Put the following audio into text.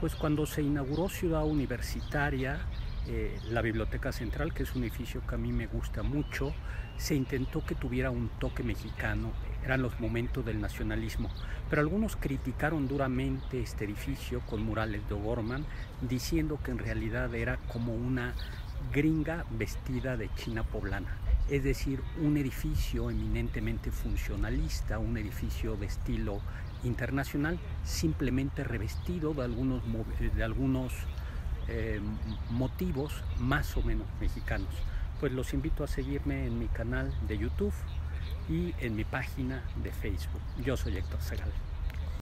Pues cuando se inauguró Ciudad Universitaria, eh, la Biblioteca Central, que es un edificio que a mí me gusta mucho, se intentó que tuviera un toque mexicano, eran los momentos del nacionalismo, pero algunos criticaron duramente este edificio con murales de O'Gorman, diciendo que en realidad era como una gringa vestida de china poblana, es decir, un edificio eminentemente funcionalista, un edificio de estilo internacional, simplemente revestido de algunos, eh, motivos más o menos mexicanos. Pues los invito a seguirme en mi canal de YouTube y en mi página de Facebook. Yo soy Héctor Segal.